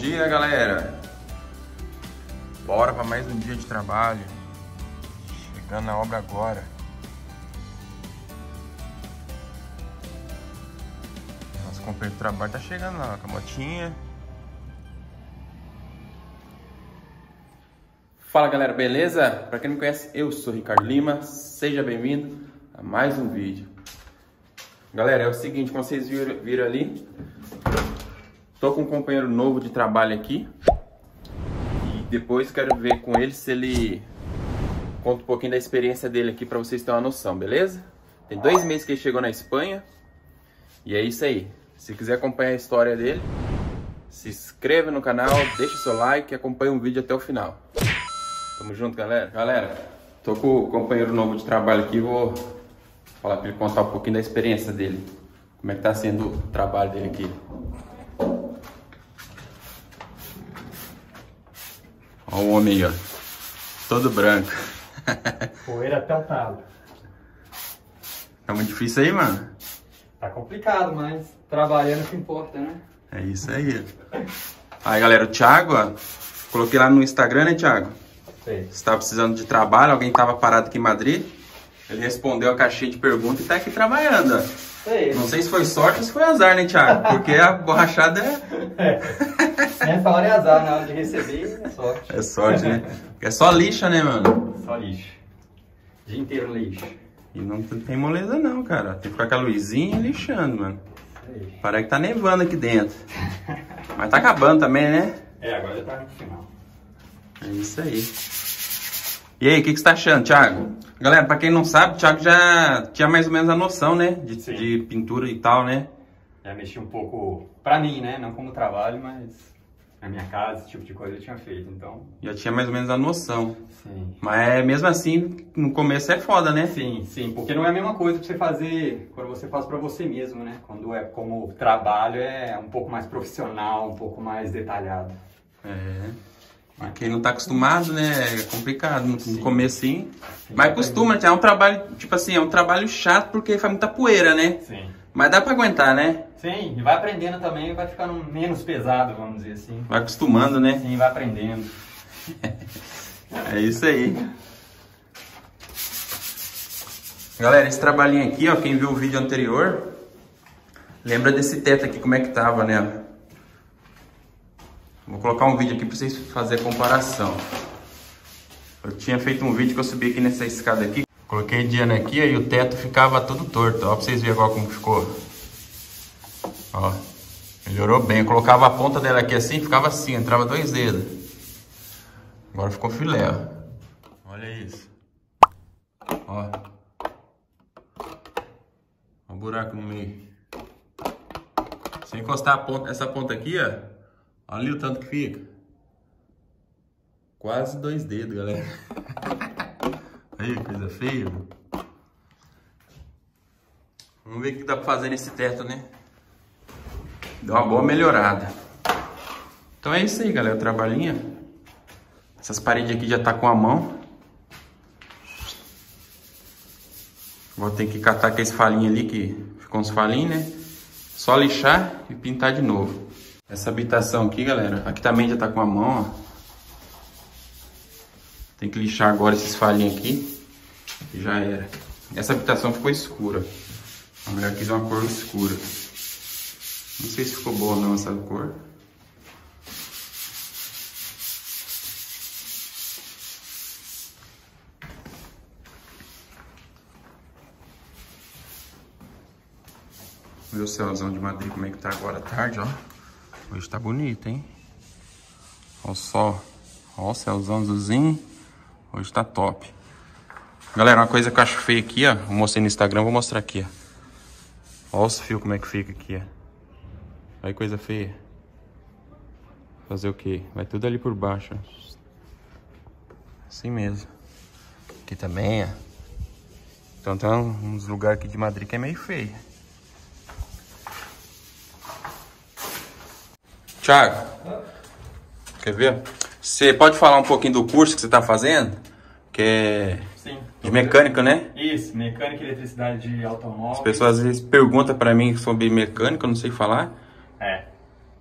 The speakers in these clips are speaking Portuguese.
dia, galera. Bora para mais um dia de trabalho. Chegando na obra agora. Nosso companheiro de trabalho tá chegando lá com a motinha. Fala galera, beleza? Para quem não me conhece, eu sou Ricardo Lima. Seja bem-vindo a mais um vídeo. Galera, é o seguinte, como vocês viram, viram ali, tô com um companheiro novo de trabalho aqui. E depois quero ver com ele se ele conta um pouquinho da experiência dele aqui para vocês terem uma noção, beleza? Tem dois meses que ele chegou na Espanha. E é isso aí. Se quiser acompanhar a história dele, se inscreva no canal, deixa seu like e acompanhe o vídeo até o final. Tamo junto, galera. Galera, tô com o companheiro novo de trabalho aqui, vou falar para ele contar um pouquinho da experiência dele. Como é que tá sendo o trabalho dele aqui. Olha o homem aí, ó. Todo branco. Poeira até o talo. Tá muito difícil aí, mano? Tá complicado, mas trabalhando que importa, né? É isso aí. Aí, galera, o Thiago, ó. Coloquei lá no Instagram, né, Thiago? Sei. Você tava precisando de trabalho, alguém tava parado aqui em Madrid. Ele respondeu a caixinha de perguntas e tá aqui trabalhando, ó. Sei. Não sei se foi sorte ou se foi azar, né, Thiago? Porque a borrachada é, É hora é azar, na hora de receber é sorte. é sorte, né? É só lixa, né, mano? Só lixo. Dia inteiro lixo. E não tem moleza não, cara. Tem que ficar com a luzinha lixando, mano. Sei. Parece que tá nevando aqui dentro. Mas tá acabando também, né? É, agora já tá no final. É isso aí. E aí, o que, que você tá achando, Thiago? Galera, pra quem não sabe, o Thiago já tinha mais ou menos a noção, né? De, de pintura e tal, né? Já mexi um pouco pra mim, né? Não como trabalho, mas na minha casa, esse tipo de coisa eu tinha feito, então. Já tinha mais ou menos a noção. Sim. Mas mesmo assim, no começo é foda, né? Sim, sim, porque não é a mesma coisa que você fazer quando você faz pra você mesmo, né? Quando é como trabalho é um pouco mais profissional, um pouco mais detalhado. É. Mas quem não tá acostumado, né? É complicado no, Sim. começo, sim. Sim, Mas costuma, é um trabalho, tipo assim, é um trabalho chato porque faz muita poeira, né? Sim. Mas dá pra aguentar, né? Sim, e vai aprendendo também, vai ficando menos pesado, vamos dizer assim. Vai acostumando, né? Sim, vai aprendendo. É isso aí. Galera, esse trabalhinho aqui, ó, quem viu o vídeo anterior, lembra desse teto aqui, como é que tava, né? Vou colocar um vídeo aqui pra vocês fazerem a comparação. Eu tinha feito um vídeo que eu subi aqui nessa escada aqui, coloquei Diana aqui, aí o teto ficava todo torto, ó, pra vocês verem agora como ficou. Ó, melhorou bem, eu colocava a ponta dela aqui assim, ficava assim, entrava dois dedos. Agora ficou filé, ó. Olha isso. Ó. O buraco no meio. Se encostar ponta, essa ponta aqui, ó. Olha ali o tanto que fica. Quase dois dedos, galera. Aí, coisa feia. mano. Vamos ver o que dá pra fazer nesse teto, né? Deu uma boa melhorada. Então é isso aí, galera. O trabalhinho. Essas paredes aqui já tá com a mão. Vou ter que catar com esse falinho ali, que ficou uns falinhos, né? Só lixar e pintar de novo. Essa habitação aqui, galera, aqui também já tá com a mão, ó. Tem que lixar agora esses falinhos aqui. Já era. Essa habitação ficou escura. A mulher quis uma cor escura. Não sei se ficou boa ou não essa cor. O céuzão de Madrid como é que tá agora tarde, ó. Hoje tá bonito, hein? Ó o sol. Ó o céuzão azulzinho. Hoje tá top. Galera, uma coisa que eu acho feia aqui, ó. Eu mostrei no Instagram, vou mostrar aqui, ó. Ó os fios como é que fica aqui, ó. Olha coisa feia. Fazer o quê? Vai tudo ali por baixo. Assim mesmo. Aqui também, ó. Então tem uns lugares aqui de Madrid que é meio feio. Thiago, quer ver? Você pode falar um pouquinho do curso que você está fazendo? Que é Sim. de mecânica, né? Isso, mecânica e eletricidade de automóvel. As pessoas às vezes perguntam para mim sobre mecânica, eu não sei falar. É.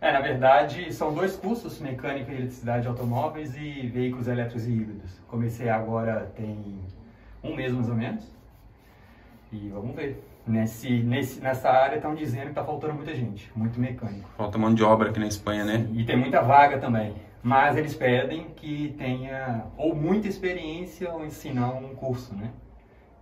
É, na verdade, são dois cursos, mecânica e eletricidade de automóveis e veículos elétricos e híbridos. Comecei agora tem um mês mais ou menos. E vamos ver. Nesse, nesse, nessa área estão dizendo que está faltando muita gente, muito mecânico. Falta mão de obra aqui na Espanha, né? E tem muita vaga também. Mas eles pedem que tenha ou muita experiência ou ensinar um curso, né?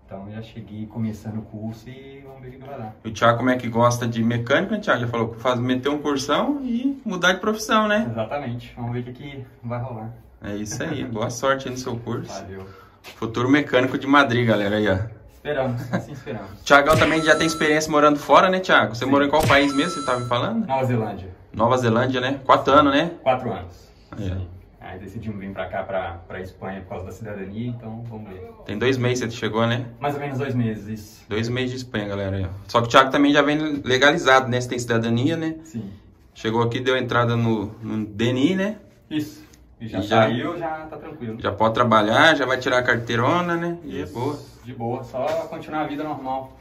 Então já cheguei começando o curso e vamos ver o que vai dar. O Thiago, como é que gosta de mecânica, né, Thiago? Já falou que faz meter um cursão e mudar de profissão, né? Exatamente. Vamos ver o que, que vai rolar. É isso aí. Boa sorte aí no seu curso. Valeu. Futuro mecânico de Madrid, galera. Aí, ó. Esperamos, assim esperamos. Tiagão também já tem experiência morando fora, né, Thiago? Você Sim. morou em qual país mesmo? Você estava me falando? Nova Zelândia, Nova Zelândia, né? Quatro anos, né? quatro anos. Sim. Aí decidimos vir pra cá, pra, pra Espanha, por causa da cidadania, então vamos ver. Tem dois meses que você chegou, né? Mais ou menos dois meses, isso. Dois meses de Espanha, galera. Só que o Thiago também já vem legalizado, né? Você tem cidadania, né? Sim. Chegou aqui, deu entrada no, no DNI, né? Isso. E já, E já- saiu, já tá tranquilo. Já pode trabalhar, já vai tirar a carteirona, né? E é Isso. boa. De boa, só continuar a vida normal.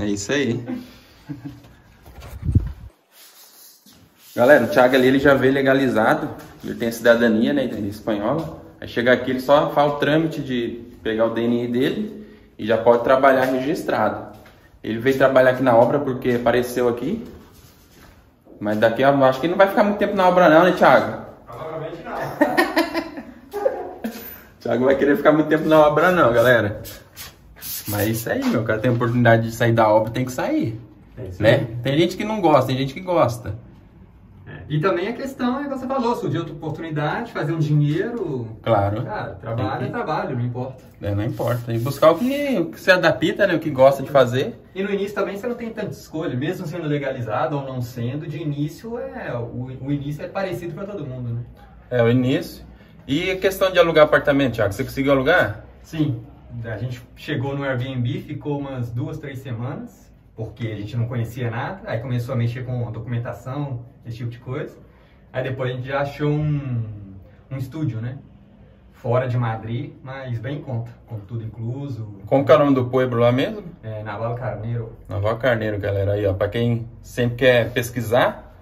É isso aí. Galera, o Thiago ali ele já veio legalizado, ele tem a cidadania né, espanhola. Aí chega aqui, ele só faz o trâmite de pegar o DNI dele e já pode trabalhar registrado. Ele veio trabalhar aqui na obra porque apareceu aqui. Mas daqui eu acho que ele não vai ficar muito tempo na obra não, né, Thiago? Provavelmente não. O Thiago vai querer ficar muito tempo na obra não, galera. Mas é isso aí, meu cara tem a oportunidade de sair da obra, tem que sair, É né? aí. Tem gente que não gosta, tem gente que gosta. É. E também a questão é que você falou, surgiu outra oportunidade, fazer um dinheiro. Claro. Cara, trabalho é trabalho, não importa. É, não importa. E buscar o que, o que se adapta, né? O que gosta de fazer. E no início também você não tem tanta escolha, mesmo sendo legalizado ou não sendo, de início é. O, o início é parecido para todo mundo, né? É o início. E a questão de alugar apartamento, Thiago, você conseguiu alugar? Sim. A gente chegou no Airbnb, ficou umas duas, três semanas, porque a gente não conhecia nada, aí começou a mexer com documentação, esse tipo de coisa. Aí depois a gente já achou um, um estúdio, né? Fora de Madrid, mas bem em conta, com tudo incluso. Como que é o nome do pueblo lá mesmo? É, Naval Carneiro. Nova Carneiro, galera. Aí, ó. Pra quem sempre quer pesquisar,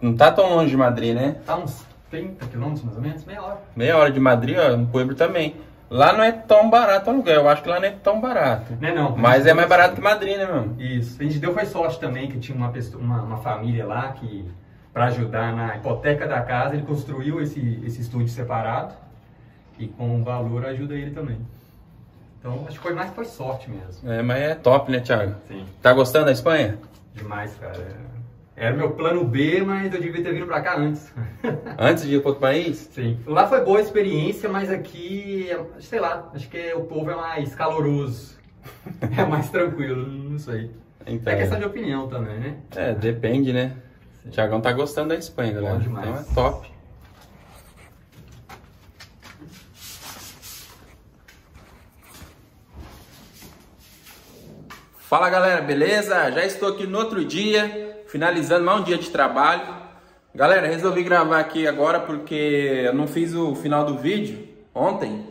não tá tão longe de Madrid, né? Tá uns 30 quilômetros mais ou menos, meia hora. Meia hora de Madrid, ó, no pueblo também. Lá não é tão barato o aluguel. Eu acho que lá não é tão barato. Não é não. Mas é mais barato que Madrid, né, meu? Isso. A gente deu foi sorte também que tinha uma, pessoa, uma, uma família lá que, para ajudar na hipoteca da casa, ele construiu esse, esse estúdio separado e com o valor ajuda ele também. Então acho que foi mais foi sorte mesmo. É, mas é top, né, Thiago? Sim. Tá gostando da Espanha? Demais, cara. Era meu plano B, mas eu devia ter vindo pra cá antes. Antes de ir para outro país? Sim. Lá foi boa a experiência, mas aqui, sei lá, acho que o povo é mais caloroso. É mais tranquilo, não sei. Então, É questão de opinião também, né? É, depende, né? O Thiagão tá gostando da Espanha, galera. Bom demais. Então é top. Fala galera, beleza? Já estou aqui no outro dia, finalizando mais um dia de trabalho. Galera, resolvi gravar aqui agora porque eu não fiz o final do vídeo ontem.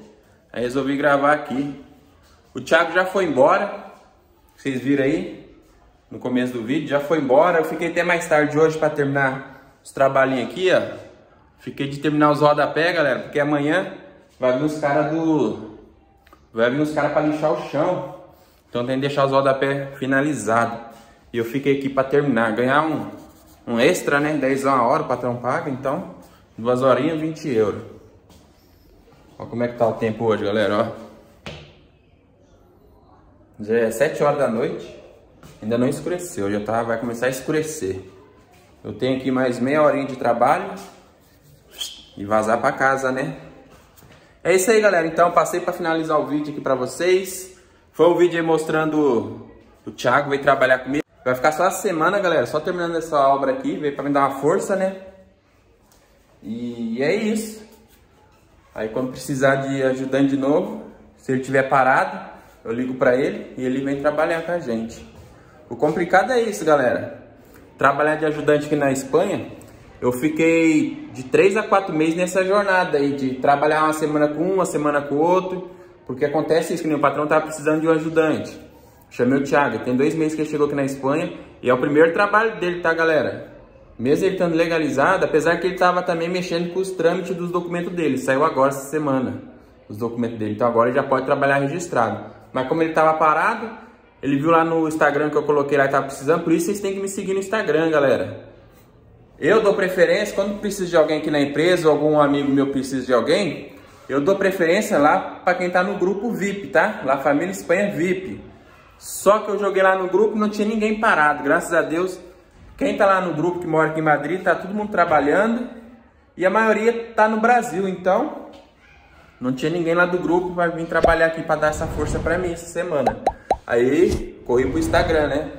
Aí resolvi gravar aqui. O Thiago já foi embora, vocês viram aí no começo do vídeo, já foi embora. Eu fiquei até mais tarde hoje para terminar os trabalhinhos aqui, ó. Fiquei de terminar os rodapé, galera, porque amanhã vai vir os caras do. Vai vir os caras para lixar o chão. Então tem que deixar os rodapé finalizados. E eu fiquei aqui para terminar, ganhar um, um extra, né? 10 a hora, o patrão paga, então duas horinhas, 20 euros. Olha como é que tá o tempo hoje, galera, ó. Já é 7 horas da noite, ainda não escureceu, já tá, vai começar a escurecer. Eu tenho aqui mais meia horinha de trabalho e vazar para casa, né? É isso aí, galera. Então, passei para finalizar o vídeo aqui para vocês. Foi um vídeo mostrando o Thiago veio trabalhar comigo. Vai ficar só a semana, galera, só terminando essa obra aqui, veio para me dar uma força, né? E é isso. Aí quando precisar de ajudante de novo, se ele tiver parado, eu ligo para ele e ele vem trabalhar com a gente. O complicado é isso, galera. Trabalhar de ajudante aqui na Espanha, eu fiquei de 3 a 4 meses nessa jornada aí, de trabalhar uma semana com um, uma semana com o outro, porque acontece isso, que o patrão tava precisando de um ajudante. Chamei o Thiago, tem dois meses que ele chegou aqui na Espanha e é o primeiro trabalho dele, tá, galera? Mesmo ele estando legalizado, apesar que ele estava também mexendo com os trâmites dos documentos dele. Saiu agora essa semana os documentos dele. Então agora ele já pode trabalhar registrado. Mas como ele estava parado, ele viu lá no Instagram que eu coloquei lá que estava precisando. Por isso vocês têm que me seguir no Instagram, galera. Eu dou preferência, quando precisa de alguém aqui na empresa, ou algum amigo meu precisa de alguém, eu dou preferência lá para quem está no grupo VIP, tá? Lá Família Espanha VIP. Só que eu joguei lá no grupo não tinha ninguém parado. Graças a Deus, quem está lá no grupo que mora aqui em Madrid, tá todo mundo trabalhando. E a maioria tá no Brasil, então não tinha ninguém lá do grupo para vir trabalhar aqui para dar essa força para mim essa semana. Aí corri pro Instagram, né?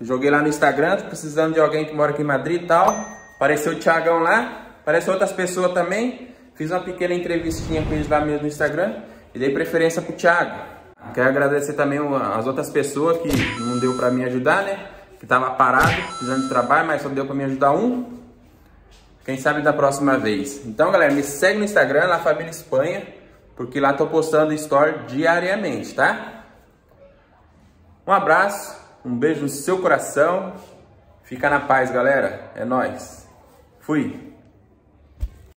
Joguei lá no Instagram, tô precisando de alguém que mora aqui em Madrid e tal. Apareceu o Thiagão lá, apareceu outras pessoas também. Fiz uma pequena entrevistinha com eles lá mesmo no Instagram e dei preferência pro Thiago. Quero agradecer também as outras pessoas que não deu para me ajudar, né? Que tava parado, precisando de trabalho, mas só deu para me ajudar um. Quem sabe da próxima vez. Então, galera, me segue no Instagram, lá Família Espanha, porque lá tô postando story diariamente, tá? Um abraço, um beijo no seu coração. Fica na paz, galera. É nós. Fui.